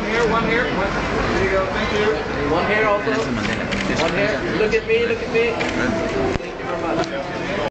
them here, one here. One, there you go. Thank you. One here also. One here. Look at me. Look at me.